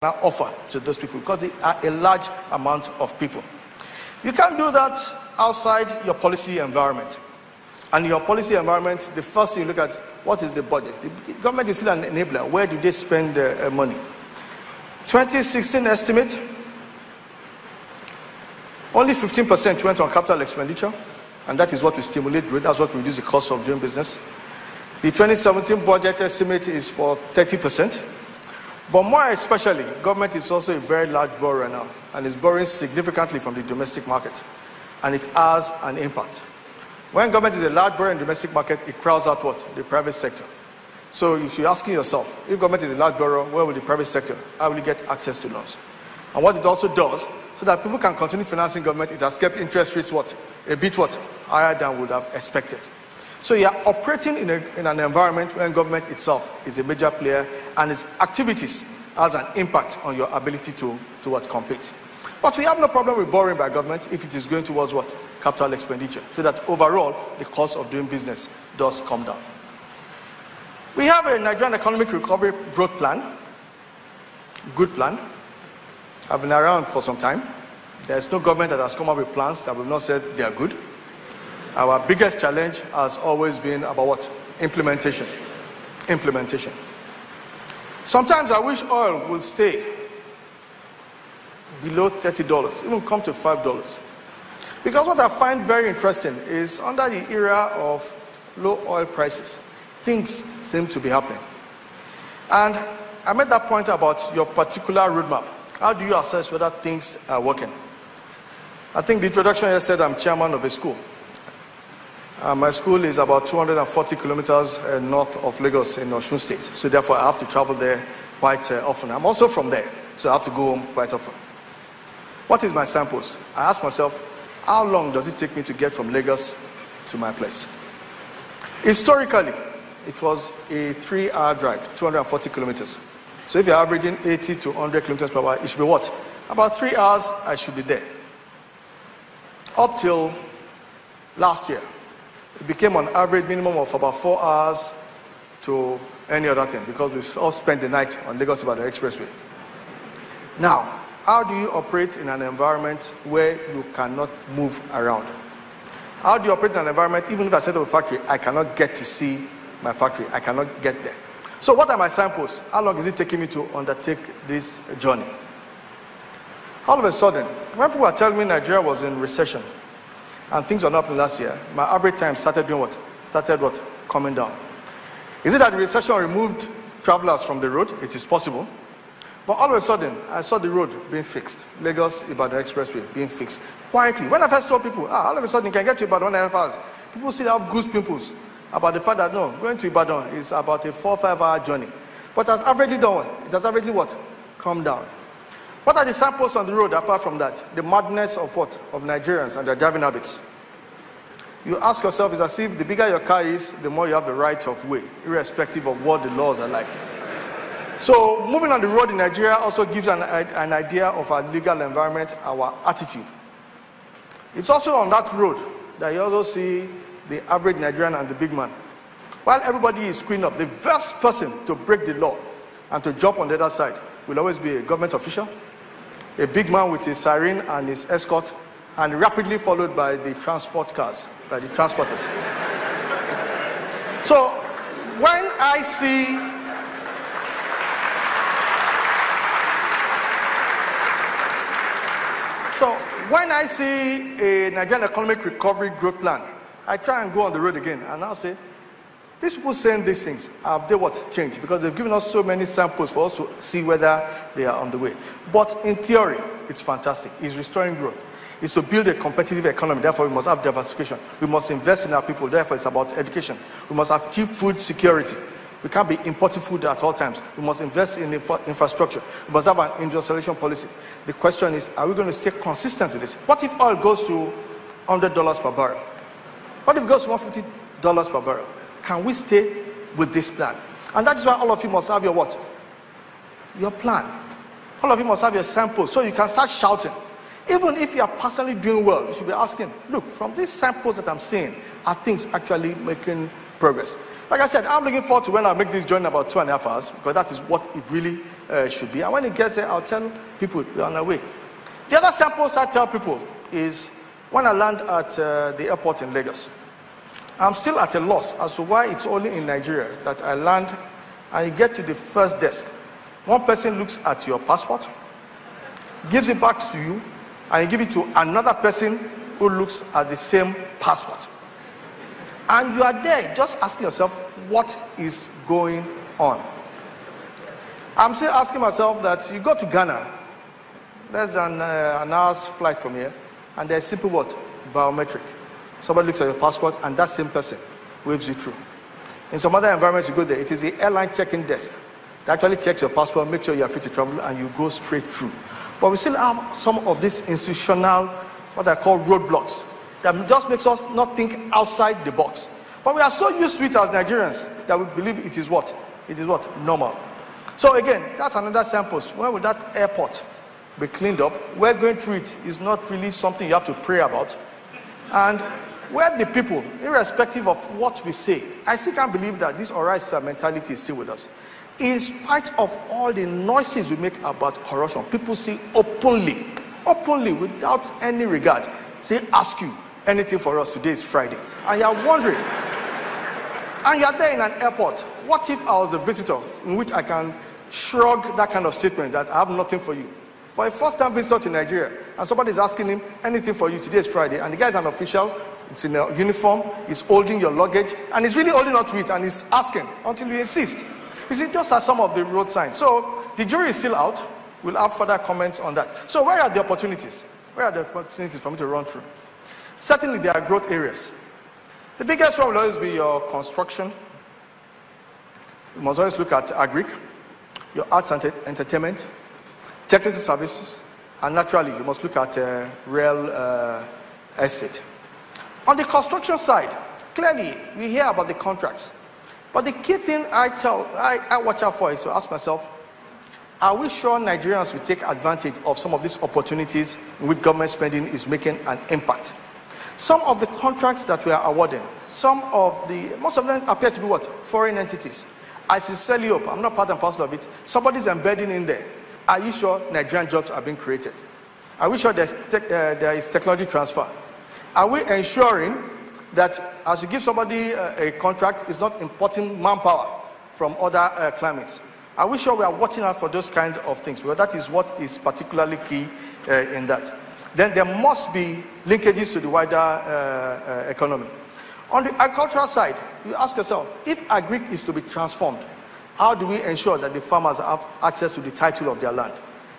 now offer to those people because they are a large amount of people. You can't do that outside your policy environment. And your policy environment, the first thing you look at, what is the budget? The government is still an enabler. Where do they spend uh, money? 2016 estimate, only 15% went on capital expenditure, and that is what we stimulate growth. That's what we reduce the cost of doing business. The 2017 budget estimate is for 30%. But more especially, government is also a very large borrower now and is borrowing significantly from the domestic market. And it has an impact. When government is a large borrower in the domestic market, it crowds out what? The private sector. So if you're asking yourself, if government is a large borrower, where will the private sector, how will get access to loans? And what it also does, so that people can continue financing government, it has kept interest rates what? A bit what? Higher than would have expected. So you are operating in, a, in an environment where government itself is a major player and its activities has an impact on your ability to, to what, compete. But we have no problem with borrowing by government if it is going towards what? Capital expenditure. So that overall, the cost of doing business does come down. We have a Nigerian Economic Recovery Growth Plan. Good plan. I've been around for some time. There's no government that has come up with plans that we've not said they are good. Our biggest challenge has always been about what? Implementation. Implementation. Sometimes I wish oil will stay below $30, even come to $5. Because what I find very interesting is under the era of low oil prices, things seem to be happening. And I made that point about your particular roadmap. How do you assess whether things are working? I think the introduction here said I'm chairman of a school. Uh, my school is about 240 kilometers uh, north of Lagos in Osun State. So therefore, I have to travel there quite uh, often. I'm also from there, so I have to go home quite often. What is my samples? I ask myself, how long does it take me to get from Lagos to my place? Historically, it was a three-hour drive, 240 kilometers. So if you're averaging 80 to 100 kilometers per hour, it should be what? About three hours, I should be there. Up till last year, it became an average minimum of about four hours to any other thing because we all spent the night on Lagos Ibadan Expressway. Now, how do you operate in an environment where you cannot move around? How do you operate in an environment, even if I set up a factory, I cannot get to see my factory, I cannot get there. So, what are my samples? How long is it taking me to undertake this journey? All of a sudden, when people were telling me Nigeria was in recession, and things were not happening last year, my average time started doing what? Started what? Coming down. Is it that the recession removed travelers from the road? It is possible. But all of a sudden, I saw the road being fixed. Lagos Ibadan Expressway being fixed. Quietly. When I first told people, ah, all of a sudden you can get to Ibadan in hours, people still have goose pimples about the fact that no, going to Ibadan is about a four five hour journey. But as averagely done, it has averagely what? Come down. What are the samples on the road apart from that? The madness of what? Of Nigerians and their driving habits. You ask yourself, it's as if the bigger your car is, the more you have the right of way, irrespective of what the laws are like. So, moving on the road in Nigeria also gives an, an idea of our legal environment, our attitude. It's also on that road that you also see the average Nigerian and the big man. While everybody is screened up, the first person to break the law and to jump on the other side will always be a government official, a big man with his siren and his escort, and rapidly followed by the transport cars, by the transporters. so when I see So when I see a Nigerian economic recovery growth plan, I try and go on the road again and I'll say, these people saying these things, have they what changed? Because they've given us so many samples for us to see whether they are on the way. But in theory, it's fantastic. It's restoring growth. It's to build a competitive economy. Therefore, we must have diversification. We must invest in our people. Therefore, it's about education. We must have cheap food security. We can't be importing food at all times. We must invest in infra- infrastructure. We must have an industrialization policy. The question is, are we going to stay consistent with this? What if oil goes to $100 per barrel? What if it goes to $150 per barrel? Can we stay with this plan? And that is why all of you must have your what? Your plan. All of you must have your sample so you can start shouting. Even if you are personally doing well, you should be asking, look, from these samples that I'm seeing, are things actually making progress? Like I said, I'm looking forward to when I make this journey about two and a half hours because that is what it really uh, should be. And when it gets there, I'll tell people we're on our way. The other samples I tell people is when I land at uh, the airport in Lagos, I'm still at a loss as to why it's only in Nigeria that I land and you get to the first desk. One person looks at your passport, gives it back to you, and you give it to another person who looks at the same passport. And you are there just asking yourself, what is going on? I'm still asking myself that you go to Ghana, less than uh, an hour's flight from here, and there's simple what? Biometric. Somebody looks at your passport, and that same person waves you through. In some other environments, you go there, it is the airline check-in desk that actually checks your passport, make sure you are free to travel, and you go straight through. But we still have some of these institutional, what I call roadblocks, that just makes us not think outside the box. But we are so used to it as Nigerians that we believe it is what? It is what? Normal. So again, that's another sample. When will that airport be cleaned up? We're going through it is not really something you have to pray about. And where the people, irrespective of what we say, I still can't believe that this Oraisa mentality is still with us. In spite of all the noises we make about corruption, people say openly, openly, without any regard, say, ask you anything for us. Today is Friday. And you're wondering, and you're there in an airport. What if I was a visitor in which I can shrug that kind of statement that I have nothing for you? For a first time visitor to Nigeria, and somebody is asking him anything for you, today is Friday, and the guy is an official, it's in a uniform, he's holding your luggage, and he's really holding on to it, and he's asking until you insist. You see, those are some of the road signs. So the jury is still out. We'll have further comments on that. So where are the opportunities? Where are the opportunities for me to run through? Certainly there are growth areas. The biggest one will always be your construction. You must always look at agri, your arts and entertainment, technical services, and naturally you must look at uh, real uh, estate. On the construction side, clearly we hear about the contracts. But the key thing I tell, I, I watch out for is to ask myself, are we sure Nigerians will take advantage of some of these opportunities in which government spending is making an impact? Some of the contracts that we are awarding, some of the, most of them appear to be what? Foreign entities. I sincerely hope, I'm not part and parcel of it, somebody's embedding in there. Are you sure Nigerian jobs are being created? Are we sure te- uh, there is technology transfer? Are we ensuring that as you give somebody a, uh, a contract, it's not importing manpower from other uh, climates. Are we sure we are watching out for those kind of things? Well, that is what is particularly key uh, in that. Then there must be linkages to the wider uh, uh, economy. On the agricultural side, you ask yourself, if agric is to be transformed, how do we ensure that the farmers have access to the title of their land?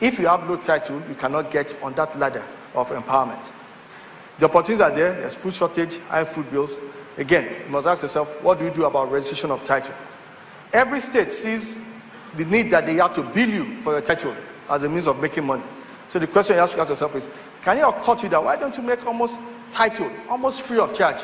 If you have no title, you cannot get on that ladder of empowerment. The opportunities are there. There's food shortage, high food bills. Again, you must ask yourself, what do you do about registration of title? Every state sees the need that they have to bill you for your title as a means of making money. So the question you have to ask yourself is, can you occur to that? Why don't you make almost title, almost free of charge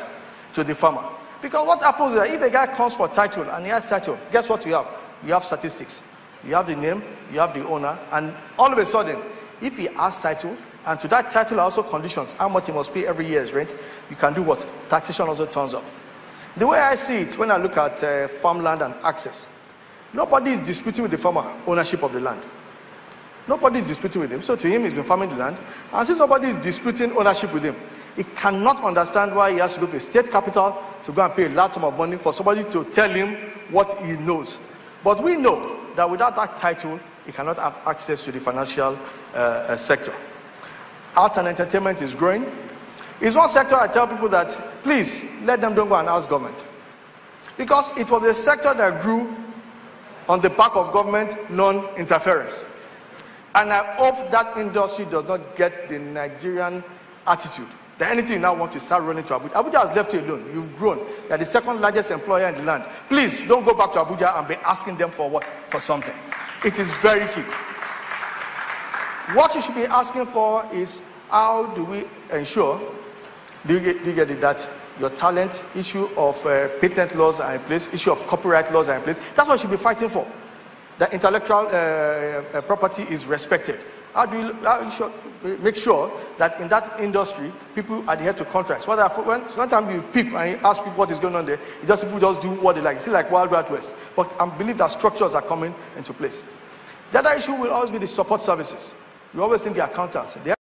to the farmer? Because what happens is that if a guy comes for title and he has title, guess what you have? You have statistics. You have the name, you have the owner, and all of a sudden, if he has title, and to that title are also conditions, how much he must pay every year's rent, you can do what? Taxation also turns up. The way I see it, when I look at uh, farmland and access, nobody is disputing with the farmer ownership of the land. Nobody is disputing with him. So to him, he's been farming the land. And since somebody is disputing ownership with him, he cannot understand why he has to go to state capital to go and pay a large sum of money for somebody to tell him what he knows. But we know that without that title, he cannot have access to the financial uh, uh, sector art and entertainment is growing. It's one sector I tell people that please let them don't go and ask government. Because it was a sector that grew on the back of government non interference. And I hope that industry does not get the Nigerian attitude that anything you now want to start running to Abuja. Abuja has left you alone. You've grown. You're the second largest employer in the land. Please don't go back to Abuja and be asking them for what? For something. It is very key. What you should be asking for is how do we ensure, do you get, do you get it, that your talent, issue of uh, patent laws are in place, issue of copyright laws are in place. That's what you should be fighting for. That intellectual uh, uh, property is respected. How do you, how make sure that in that industry, people adhere to contracts? What when, sometimes you peep and you ask people what is going on there, it just people just do what they like. It's like Wild Wild West. But I believe that structures are coming into place. The other issue will always be the support services. You always think the accountants. They